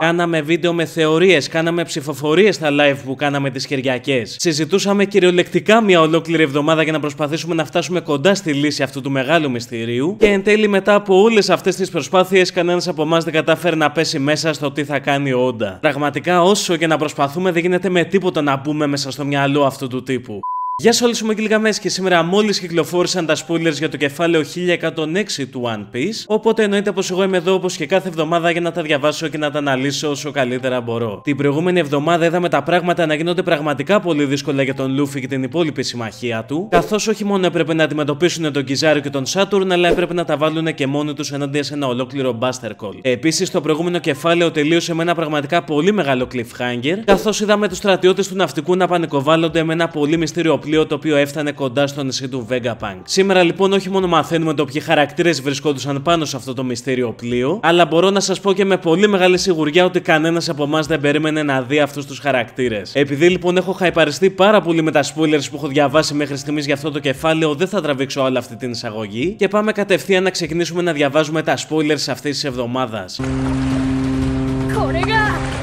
Κάναμε βίντεο με θεωρίες, κάναμε ψηφοφορίες στα live που κάναμε τις Κυριακές. Συζητούσαμε κυριολεκτικά μια ολόκληρη εβδομάδα για να προσπαθήσουμε να φτάσουμε κοντά στη λύση αυτού του μεγάλου μυστηρίου. Και εν τέλει, μετά από όλες αυτές τις προσπάθειες, κανένας από εμάς δεν κατάφερε να πέσει μέσα στο τι θα κάνει ο Όντα. Πραγματικά, όσο και να προσπαθούμε, δεν γίνεται με τίποτα να μπούμε μέσα στο μυαλό αυτού του τύπου. Γεια σα όλους, είμαι ο Γκυλγαμές και σήμερα μόλις κυκλοφόρησαν τα spoilers για το κεφάλαιο 1106 του One Piece. Οπότε εννοείται πως εγώ είμαι εδώ όπως και κάθε εβδομάδα για να τα διαβάσω και να τα αναλύσω όσο καλύτερα μπορώ. Την προηγούμενη εβδομάδα είδαμε τα πράγματα να γίνονται πραγματικά πολύ δύσκολα για τον Λούφι και την υπόλοιπη συμμαχία του. Καθώς όχι μόνο έπρεπε να αντιμετωπίσουν τον Κιζάριο και τον Σάτουρν, αλλά έπρεπε να τα βάλουν και μόνοι τους ενάντια σε ένα ολόκληρο Buster Call. Επίσης, το προηγούμενο κεφάλαιο τελείωσε με ένα πραγματικά πολύ μεγάλο cliffhanger, καθώς είδαμε τους στρατιώτες του ναυτικού να πανικοβάλλονται με ένα πολύ μυστήριο πλοίο το οποίο έφτανε κοντά στο νησί του Vegapunk. Σήμερα λοιπόν όχι μόνο μαθαίνουμε το ποιοι χαρακτήρε βρισκόντουσαν πάνω σε αυτό το μυστήριο πλοίο, αλλά μπορώ να σα πω και με πολύ μεγάλη σιγουριά ότι κανένα από εμά δεν περίμενε να δει αυτού του χαρακτήρε. Επειδή λοιπόν έχω χαϊπαριστεί πάρα πολύ με τα spoilers που έχω διαβάσει μέχρι στιγμή για αυτό το κεφάλαιο, δεν θα τραβήξω όλη αυτή την εισαγωγή και πάμε κατευθείαν να ξεκινήσουμε να διαβάζουμε τα spoilers αυτή τη εβδομάδα. これが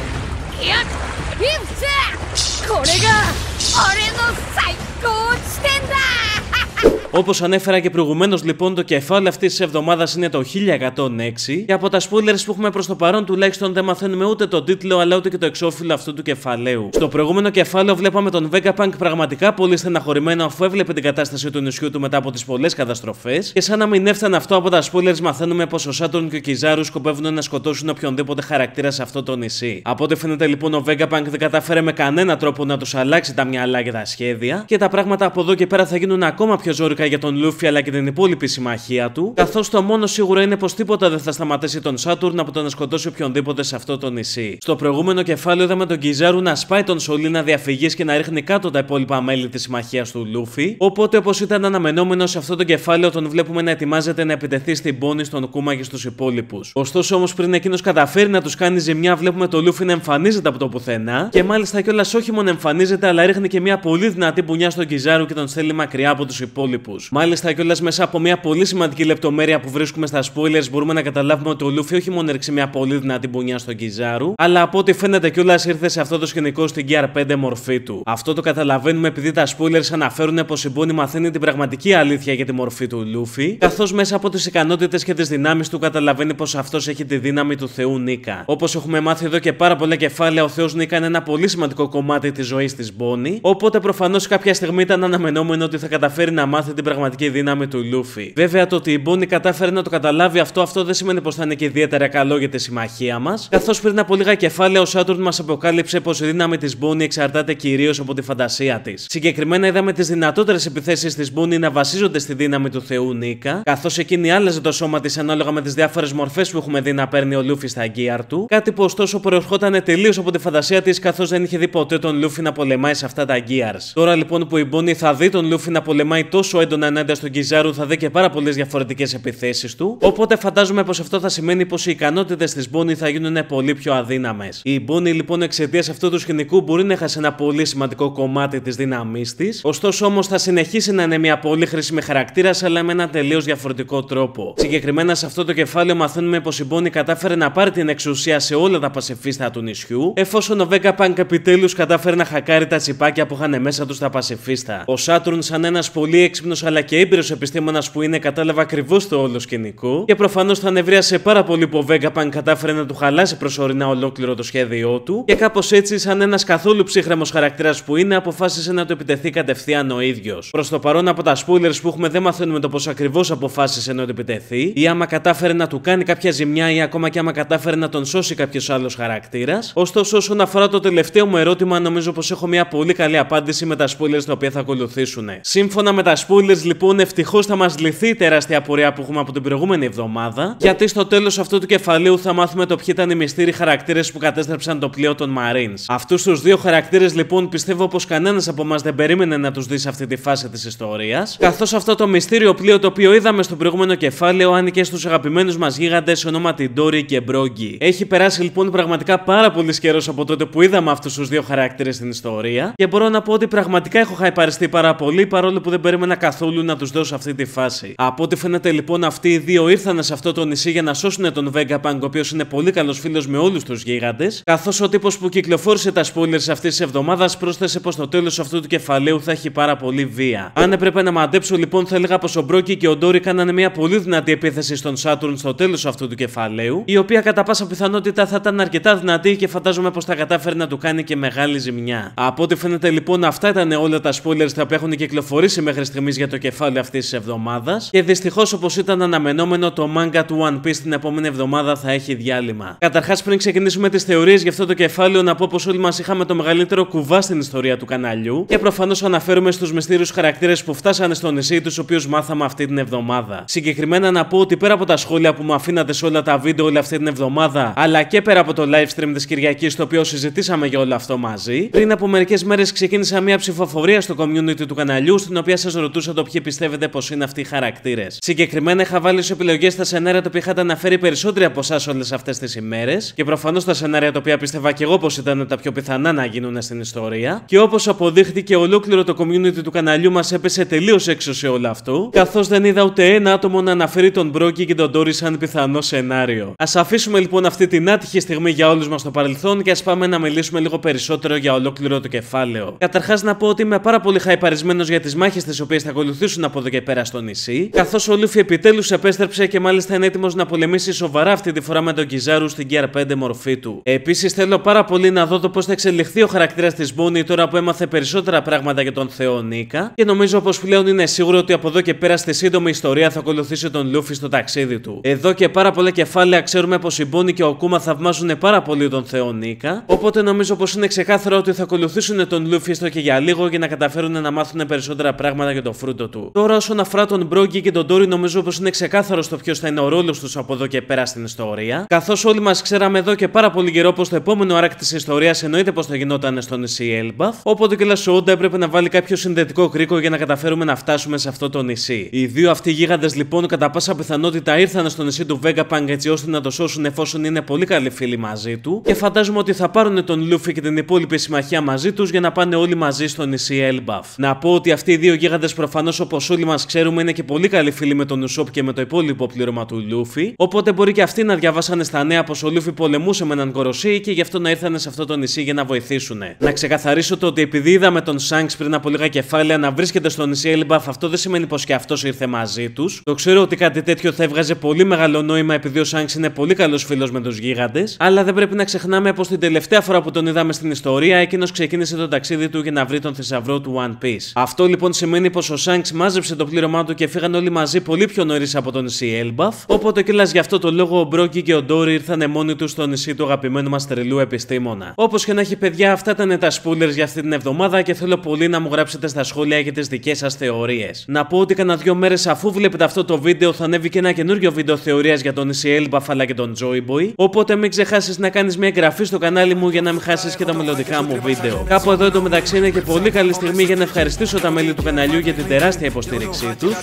Όπως ανέφερα και προηγουμένως, λοιπόν, το κεφάλαιο αυτής της εβδομάδας είναι το 1106 και από τα spoilers που έχουμε προς το παρόν, τουλάχιστον δεν μαθαίνουμε ούτε τον τίτλο αλλά ούτε και το εξώφυλλο αυτού του κεφαλαίου. Στο προηγούμενο κεφάλαιο, βλέπαμε τον Vegapunk πραγματικά πολύ στεναχωρημένο αφού έβλεπε την κατάσταση του νησιού του μετά από τις πολλές καταστροφές. Και σαν να μην έφτανε αυτό από τα spoilers, μαθαίνουμε πως ο Σάτων και ο Κιζάρου σκοπεύουν να σκοτώσουν οποιονδήποτε χαρακτήρα σε αυτό το νησί. Από ό,τι φαίνεται λοιπόν, ο Vegapunk δεν καταφέρε με κανένα τρόπο να τους αλλάξει τα μυαλά και τα σχέδια και τα πράγματα από εδώ και πέρα θα γίνουν ακόμα πιο ζώρικα για τον Λούφι αλλά και την υπόλοιπη συμμαχία του, καθώς το μόνο σίγουρο είναι πως τίποτα δεν θα σταματήσει τον Σάτουρν από το να σκοτώσει οποιονδήποτε σε αυτό το νησί. Στο προηγούμενο κεφάλαιο είδαμε τον Κιζάρου να σπάει τον Σολίνα διαφυγή και να ρίχνει κάτω τα υπόλοιπα μέλη της συμμαχίας του Λούφι, οπότε όπως ήταν αναμενόμενο σε αυτό το κεφάλαιο τον βλέπουμε να ετοιμάζεται να επιτεθεί στην πόνη, στον Κούμα και στους υπόλοιπους. Ωστόσο όμως πριν εκείνος καταφέρει να τους κάνει ζημιά, βλέπουμε το Λούφι να εμφανίζεται από το πουθενά και μάλιστα κιόλας όχι μόνο εμφανίζεται αλλά ρίχνει και μια πολύ δυνατή πουνιά στον Κιζάρου και τον στέλνει μακριά από τους υπόλοιπους. Μάλιστα, κιόλα μέσα από μια πολύ σημαντική λεπτομέρεια που βρίσκουμε στα spoilers, μπορούμε να καταλάβουμε ότι ο Λούφι όχι μόνο έριξε μια πολύ δυνατή μπουνιά στον Κιζάρου, αλλά από ό,τι φαίνεται κιόλας ήρθε σε αυτό το σκηνικό στην GR5 μορφή του. Αυτό το καταλαβαίνουμε επειδή τα spoilers αναφέρουν πως η Μπόνι μαθαίνει την πραγματική αλήθεια για τη μορφή του Λούφι, καθώς μέσα από τις ικανότητες και τις δυνάμεις του καταλαβαίνει πως αυτός έχει τη δύναμη του Θεού Νίκα. Όπως έχουμε μάθει εδώ και πάρα πολλά κεφάλαια, ο Θεός Νίκα είναι ένα πολύ σημαντικό κομμάτι της ζωής της Μπόνι, οπότε προφανώς κάποια στιγμή ήταν αναμενόμενο ότι θα καταφέρει να μάθει την πραγματική δύναμη του Λούφι. Βέβαια, το ότι η Μπόνι κατάφερε να το καταλάβει αυτό, αυτό δεν σημαίνει πως θα είναι και ιδιαίτερα καλό για τη συμμαχία μας. Καθώς πριν από λίγα κεφάλαια, ο Σάτουρν μας αποκάλυψε πως η δύναμη της Μπόνι εξαρτάται κυρίως από τη φαντασία της. Συγκεκριμένα, είδαμε τις δυνατότερες επιθέσεις της Μπόνι να βασίζονται στη δύναμη του Θεού Νίκα, καθώς εκείνη άλλαζε το σώμα της ανάλογα με τις διάφορες μορφές που έχουμε δει να παίρνει ο Λούφι στα gear του. Κάτι που ωστόσο προερχόταν τελείως από τη φαντασία της, καθώς δεν είχε δει ποτέ τον Λούφι να πολεμάει σε αυτά τα γκίαρ. Τώρα λοιπόν που η Μπόνι θα δει τον Λούφι να πολεμάει τόσο έντονα ενάντια στον Κιζάρου, θα δει και πάρα πολλές διαφορετικές επιθέσεις του. Οπότε φαντάζομαι πως αυτό θα σημαίνει πως οι ικανότητες της Μπόνι θα γίνουν πολύ πιο αδύναμες. Η Μπόνι λοιπόν εξαιτίας αυτού του σκηνικού μπορεί να έχασε ένα πολύ σημαντικό κομμάτι της δύναμής της. Ωστόσο όμως θα συνεχίσει να είναι μια πολύ χρήσιμη χαρακτήρα, αλλά με ένα τελείως διαφορετικό τρόπο. Συγκεκριμένα σε αυτό το κεφάλαιο μαθαίνουμε πως η Μπόνι κατάφερε να πάρει την εξουσία σε όλα τα πασεφίστα του νησιού, εφόσον ο Vegapunk επιτέλους κατάφερε να χακάρει τα τσιπάκια που είχαν μέσα του τα πασεφίστα. Ο Σάτρουν, σαν ένας πολύ έξυπνος αλλά και έμπειρος επιστήμονας που είναι, κατάλαβε ακριβώς το όλο σκηνικό και προφανώς θα νευρίασε πάρα πολύ που ο Vegapunk κατάφερε να του χαλάσει προσωρινά ολόκληρο το σχέδιό του και κάπως έτσι, σαν ένας καθόλου ψύχρεμος χαρακτήρας που είναι, αποφάσισε να το επιτεθεί κατευθείαν ο ίδιος. Προς το παρόν από τα spoilers που έχουμε δεν μαθαίνουμε το πώς ακριβώς αποφάσισε να το επιτεθεί ή άμα κατάφερε να του κάνει κάποια ζημιά ή ακόμα και άμα κατάφερε να τον σώσει κάποιος άλλος χαρακτήρας. Ωστόσο, όσον αφορά το τελευταίο μου ερώτημα, νομίζω πως έχω μια πολύ καλή απάντηση με τα spoilers τα οποία θα ακολουθήσουν. Σύμφωνα με τα spoilers, λοιπόν, ευτυχώς θα μας λυθεί η τεράστια απορία που έχουμε από την προηγούμενη εβδομάδα, γιατί στο τέλος αυτού του κεφαλαίου θα μάθουμε το ποιοι ήταν οι μυστήριοι χαρακτήρες που κατέστρεψαν το πλοίο των Marines. Αυτούς τους δύο χαρακτήρες, λοιπόν, πιστεύω πως κανένας από εμάς δεν περίμενε να τους δεις σε αυτή τη φάση της ιστορίας, καθώς αυτό το μυστήριο πλοίο το οποίο είδαμε στο προηγούμενο κεφάλαιο άνοιγε στους αγαπημένους μας γίγαντες ονόματι Ντόρι και Μπρόγκι. Έχει περάσει λοιπόν πραγματικά πάρα πολύς καιρός από τότε που είδαμε αυτούς τους δύο χαρακτήρες στην ιστορία και μπορώ να πω ότι πραγματικά έχω χαϊπαριστεί πάρα πολύ παρόλο που δεν περίμενα καθόλου καθόλου να τους δώσω αυτή τη φάση. Από ό,τι φαίνεται λοιπόν αυτοί οι δύο ήρθαν σε αυτό το νησί για να σώσουν τον Vegapunk, ο οποίος είναι πολύ καλός φίλος με όλους τους γίγαντες. Καθώς ο τύπος που κυκλοφόρησε τα spoilers αυτής της εβδομάδας πρόσθεσε πως το τέλος αυτού του κεφαλαίου θα έχει πάρα πολύ βία. Αν έπρεπε να μαντέψω λοιπόν, θα έλεγα πως ο Μπρόκι και ο Ντόρι κάνανε μια πολύ δυνατή επίθεση στον Saturn στο τέλος αυτού του κεφαλαίου, η οποία κατά πάσα πιθανότητα θα ήταν αρκετά δυνατή και φαντάζομαι πως θα κατάφερε να του κάνει και μεγάλη ζημιά. Από ό,τι φαίνεται λοιπόν, αυτά ήταν όλα τα spoilers τα οποία έχουν κυκλοφορήσει μέχρι στιγμής για το κεφάλαιο αυτής της εβδομάδας. Και δυστυχώς, όπως ήταν αναμενόμενο, το manga του One Piece την επόμενη εβδομάδα θα έχει διάλειμμα. Καταρχάς, πριν ξεκινήσουμε τις θεωρίες για αυτό το κεφάλαιο, να πω πως όλοι μας είχαμε το μεγαλύτερο κουβά στην ιστορία του καναλιού. Και προφανώς αναφέρομαι στους μυστήριους χαρακτήρες που φτάσανε στο νησί, τους οποίους μάθαμε αυτή την εβδομάδα. Συγκεκριμένα να πω ότι πέρα από τα σχόλια που μου αφήνατε σε όλα τα βίντεο όλη αυτή την εβδομάδα, αλλά και πέρα από το live stream της Κυριακής, το οποίο συζητήσαμε για όλο αυτό μαζί, πριν από μερικές μέρες ξεκίνησα μια ψηφοφορία στο community του καναλιού, στην οποία σας ρωτούσα το ποιοι πιστεύετε πως είναι αυτοί οι χαρακτήρες. Συγκεκριμένα είχα βάλει σε επιλογές τα σενάρια τα οποία είχατε αναφέρει περισσότεροι από εσάς όλες αυτές τις ημέρες, και προφανώς τα σενάρια τα οποία πίστευα και εγώ πως ήταν τα πιο πιθανά να γίνουν στην ιστορία, και όπως αποδείχθηκε ολόκληρο το community του καναλιού μας έπεσε τελείως έξω σε όλο αυτό, καθώς δεν είδα ούτε ένα άτομο να αναφέρει τον Μπρόκι και τον Τόρι σαν πιθανό σενάριο. Α αφήσουμε λοιπόν αυτή την άτυχη στιγμή για όλους μας στο παρελθόν και ας πάμε να μιλήσουμε λίγο περισσότερο για ολόκληρο το κεφάλαιο. Καταρχάς να πω ότι είμαι πάρα πολύ χαϊπαρισμένος για τις μάχες τις οποίες θα ακολουθήσουν από εδώ και πέρα στο νησί, καθώς ο Λούφι επιτέλους επέστρεψε και μάλιστα είναι έτοιμος να πολεμήσει σοβαρά αυτή τη φορά με τον Κιζάρου στην Gear 5 μορφή του. Επίσης θέλω πάρα πολύ να δω το πώς θα εξελιχθεί ο χαρακτήρας της Bonnie τώρα που έμαθε περισσότερα πράγματα για τον Θεό Νίκα και νομίζω πως πλέον είναι σίγουρο ότι από εδώ και πέρα στη σύντομη ιστορία θα ακολουθήσει τον Λούφι στο ταξίδι του. Εδώ και πάρα πολλά κεφάλαια ξέρουμε πως η Bonnie και ο Κούμα θαυμάζουν πάρα πολύ τον Θεό Νίκα, οπότε νομίζω πως είναι ξεκάθαρο ότι θα ακολουθήσουν τον Λούφι έστω και για λίγο για να καταφέρουν να μάθουν περισσότερα πράγματα για το φρούτο του. Τώρα, όσον αφορά τον Μπρόγκη και τον Τόρι, νομίζω πως είναι ξεκάθαρο στο ποιος θα είναι ο ρόλος τους από εδώ και πέρα στην ιστορία. Καθώς όλοι μας ξέραμε εδώ και πάρα πολύ καιρό πως το επόμενο άρακ της ιστορίας εννοείται πως θα γινόταν στο νησί Έλμπαθ. Οπότε και ο Όντα έπρεπε να βάλει κάποιο συνδετικό κρίκο για να καταφέρουμε να φτάσουμε σε αυτό το νησί. Οι δύο αυτοί γίγαντες λοιπόν κατά πάσα πιθανότητα ήρθαν στο νησί του Vegapunk έτσι ώστε να το σώσουν εφόσον είναι πολύ καλοί φίλοι μαζί του. Και φαντάζομαι ότι θα πάρουν τον Λούφι και την υπόλοιπη συμμαχία μαζί τους για να πάνε όλοι μαζί στο νησί Έλμπαφ. Να πω ότι αυτοί οι δύο γίγαντες προφανώς όπως όλοι μας ξέρουμε είναι και πολύ καλοί φίλοι με τον Ουσόπ και με το υπόλοιπο πλήρωμα του Λούφι. Οπότε μπορεί και αυτοί να διαβάσανε στα νέα πως ο Λούφι πολεμούσε με έναν Gorosei και γι' αυτό να ήρθαν σε αυτό το νησί για να βοηθήσουν. Να ξεκαθαρίσω το ότι επειδή είδαμε τον Σανκς πριν από λίγα κεφάλαια να βρίσκεται στο νησί Έλμπαφ, αυτό δεν σημαίνει πως και αυτός ήρθε μαζί τους. Το ξέρω ότι κάτι τέτοιο θα έβγαζε πολύ μεγάλο νόημα επειδή ο Σανκς είναι πολύ καλός φίλος με τους γίγαντες, αλλά δεν πρέπει να ξεχνάμε πως την τελευταία φορά που τον είδαμε στην ιστορία, εκείνος ξεκίνησε το ταξίδι του για να βρει τον θησαυρό του One Piece. Αυτό λοιπόν σημαίνει πως ο Σάγκ μάζεψε το πλήρωμά του και φύγαν όλοι μαζί πολύ πιο νωρίς από το νησί Έλμπαφ. Οπότε κιόλα γι' αυτό το λόγο ο Μπρόκι και ο Ντόρι ήρθαν μόνοι τους στο νησί του αγαπημένου μας τρελού επιστήμονα. Όπως και να έχει, παιδιά, αυτά ήταν τα spoilers για αυτή την εβδομάδα και θέλω πολύ να μου γράψετε στα σχόλια για τις δικές σας θεωρίες. Να πω ότι κανένα δύο μέρες αφού βλέπετε αυτό το βίντεο θα ανέβει και ένα καινούριο βίντεο θεωρίας για τον νησί Έλμπαφ αλλά και τον Joy Boy. Οπότε μην ξεχάσεις να κάνεις μια εγγραφή στο κανάλι μου για να μην χάσεις και τα μελλοντικά μου βίντεο. Κάπου εδώ εντωμεταξύ είναι και πολύ καλή στιγμή για να ευχαριστήσω τα μέλη του καναλιού για την τεράστια υποστήριξή τους.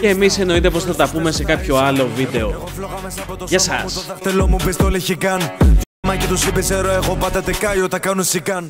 Και εμείς εννοείται πως θα τα πούμε σε κάποιο άλλο βίντεο. Γεια σας! Θέλω μου πιστόλι έχει καν Μα και τους είπες ξέρω εγώ πάντα τεκάει όταν κάνουν σικάν